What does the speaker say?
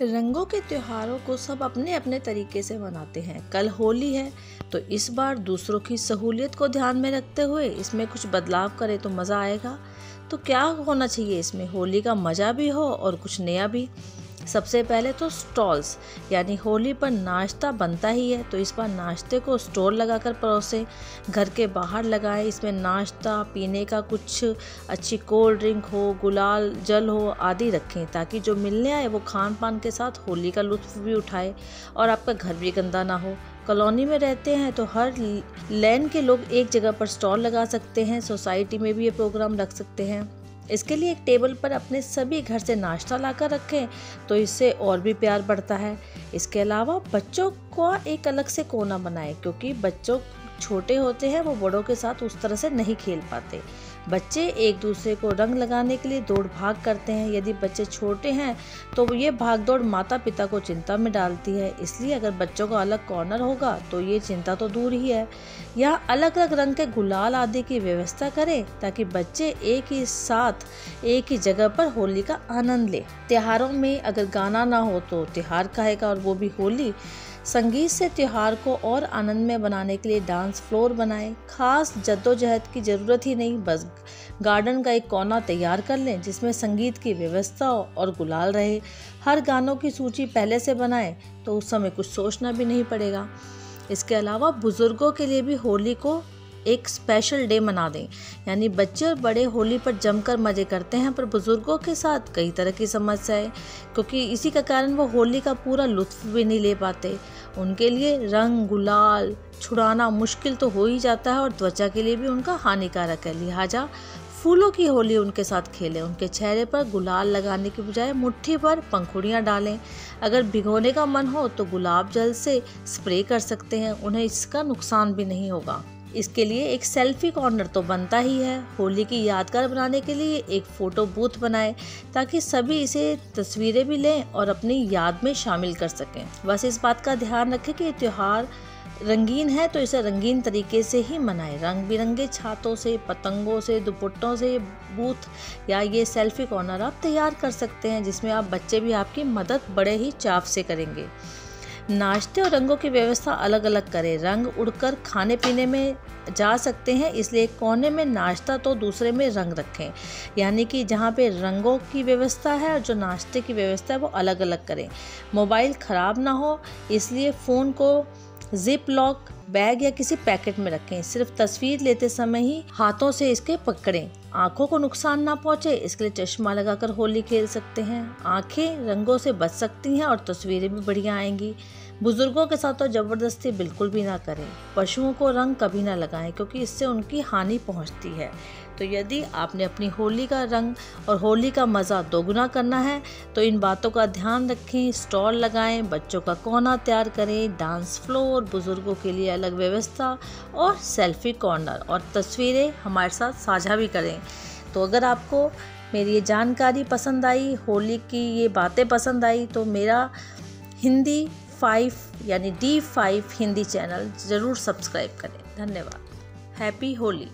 रंगों के त्योहारों को सब अपने अपने तरीके से मनाते हैं। कल होली है तो इस बार दूसरों की सहूलियत को ध्यान में रखते हुए इसमें कुछ बदलाव करें तो मज़ा आएगा। तो क्या होना चाहिए इसमें? होली का मज़ा भी हो और कुछ नया भी? सबसे पहले तो स्टॉल्स यानी होली पर नाश्ता बनता ही है तो इस बार नाश्ते को स्टॉल लगाकर परोसें। घर के बाहर लगाएँ, इसमें नाश्ता, पीने का कुछ अच्छी कोल्ड ड्रिंक हो, गुलाल, जल हो, आदि रखें, ताकि जो मिलने आए वो खान पान के साथ होली का लुत्फ भी उठाए और आपका घर भी गंदा ना हो। कॉलोनी में रहते हैं तो हर लैन के लोग एक जगह पर स्टॉल लगा सकते हैं, सोसाइटी में भी ये प्रोग्राम रख सकते हैं। इसके लिए एक टेबल पर अपने सभी घर से नाश्ता ला कर रखें तो इससे और भी प्यार बढ़ता है। इसके अलावा बच्चों का एक अलग से कोना बनाएँ, क्योंकि बच्चों छोटे होते हैं, वो बड़ों के साथ उस तरह से नहीं खेल पाते। बच्चे एक दूसरे को रंग लगाने के लिए दौड़ भाग करते हैं। यदि बच्चे छोटे हैं तो ये भाग दौड़ माता पिता को चिंता में डालती है। इसलिए अगर बच्चों का अलग कॉर्नर होगा तो ये चिंता तो दूर ही है। यहाँ अलग अलग रंग के गुलाल आदि की व्यवस्था करें, ताकि बच्चे एक ही साथ, एक ही जगह पर होली का आनंद ले। त्योहारों में अगर गाना ना हो तो त्यौहार कहेगा और वो भी होली। संगीत से त्यौहार को और आनंदमय बनाने के लिए डांस फ्लोर बनाएँ। खास जद्दोजहद की ज़रूरत ही नहीं, बस गार्डन का एक कोना तैयार कर लें, जिसमें संगीत की व्यवस्था और गुलाल रहे। हर गानों की सूची पहले से बनाएँ तो उस समय कुछ सोचना भी नहीं पड़ेगा। इसके अलावा बुज़ुर्गों के लिए भी होली को एक स्पेशल डे मना दें। यानी बच्चे और बड़े होली पर जमकर मज़े करते हैं, पर बुज़ुर्गों के साथ कई तरह की समस्याएँ क्योंकि इसी का कारण वो होली का पूरा लुत्फ भी नहीं ले पाते। उनके लिए रंग, गुलाल छुड़ाना मुश्किल तो हो ही जाता है और त्वचा के लिए भी उनका हानिकारक है। लिहाजा फूलों की होली उनके साथ खेलें। उनके चेहरे पर गुलाल लगाने की बजाय मुट्ठी पर पंखुड़ियाँ डालें। अगर भिगोने का मन हो तो गुलाब जल से स्प्रे कर सकते हैं। उन्हें इसका नुकसान भी नहीं होगा। इसके लिए एक सेल्फी कॉर्नर तो बनता ही है। होली की यादगार बनाने के लिए एक फ़ोटो बूथ बनाएँ, ताकि सभी इसे तस्वीरें भी लें और अपनी याद में शामिल कर सकें। बस इस बात का ध्यान रखें कि त्यौहार रंगीन है तो इसे रंगीन तरीके से ही मनाएँ। रंग बिरंगे छातों से, पतंगों से, दुपट्टों से बूथ या ये सेल्फी कॉर्नर आप तैयार कर सकते हैं, जिसमें आप बच्चे भी आपकी मदद बड़े ही चाव से करेंगे। नाश्ते और रंगों की व्यवस्था अलग अलग करें। रंग उड़कर खाने पीने में जा सकते हैं, इसलिए कोने में नाश्ता तो दूसरे में रंग रखें। यानी कि जहाँ पे रंगों की व्यवस्था है और जो नाश्ते की व्यवस्था है वो अलग अलग करें। मोबाइल ख़राब ना हो, इसलिए फ़ोन को जिप लॉक बैग या किसी पैकेट में रखें। सिर्फ़ तस्वीर लेते समय ही हाथों से इसके पकड़ें। आँखों को नुकसान ना पहुँचे, इसके लिए चश्मा लगाकर होली खेल सकते हैं। आँखें रंगों से बच सकती हैं और तस्वीरें भी बढ़िया आएँगी। बुज़ुर्गों के साथ तो ज़बरदस्ती बिल्कुल भी ना करें। पशुओं को रंग कभी ना लगाएँ, क्योंकि इससे उनकी हानि पहुँचती है। तो यदि आपने अपनी होली का रंग और होली का मज़ा दोगुना करना है तो इन बातों का ध्यान रखें, स्टॉल लगाएँ, बच्चों का कोना तैयार करें, डांस फ्लोर, बुज़ुर्गों के लिए अलग व्यवस्था और सेल्फी कॉर्नर और तस्वीरें हमारे साथ साझा भी करें। तो अगर आपको मेरी ये जानकारी पसंद आई, होली की ये बातें पसंद आई तो मेरा हिंदी फाइव यानी डी फाइव हिंदी चैनल ज़रूर सब्सक्राइब करें। धन्यवाद। हैप्पी होली।